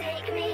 take me